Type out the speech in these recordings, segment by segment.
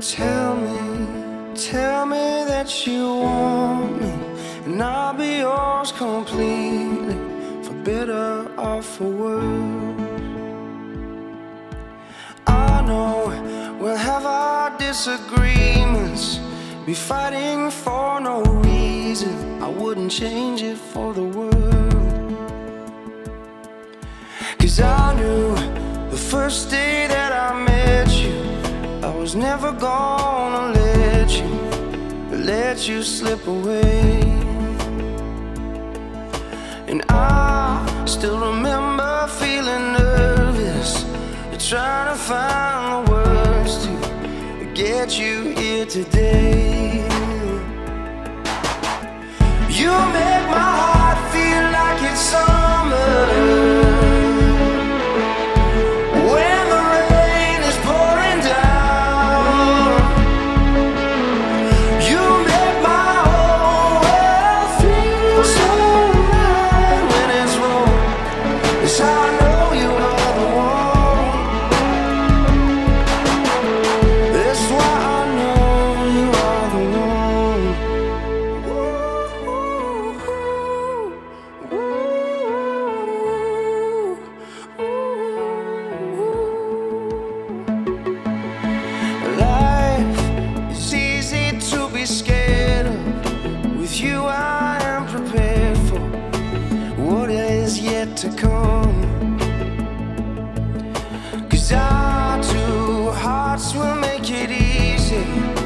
Tell me, tell me that you want me, and I'll be yours completely, for better or for worse. I know we'll have our disagreements, be fighting for no reason. I wouldn't change it for the world. Cause I knew the first day that I met was never gonna let you, let you slip away. And I still remember feeling nervous, trying to find the words to get you here today. You made is yet to come. Cause our two hearts will make it easy.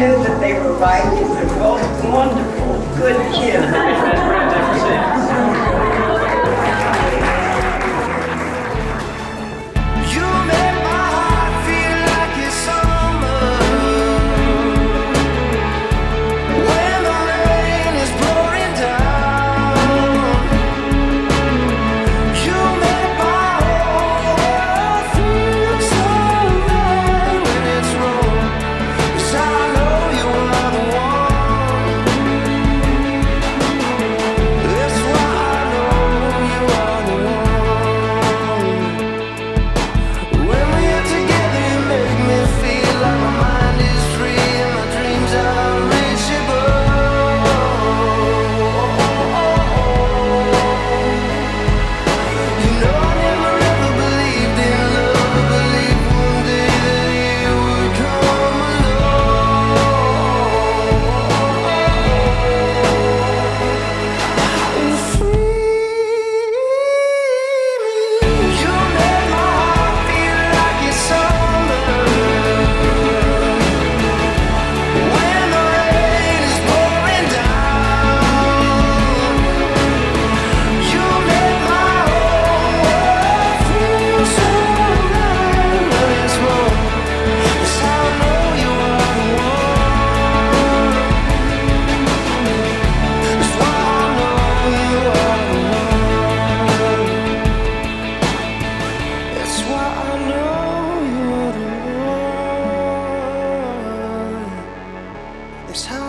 knew that they were right. They're both wonderful, good kids.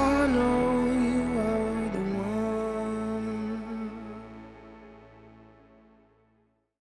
I know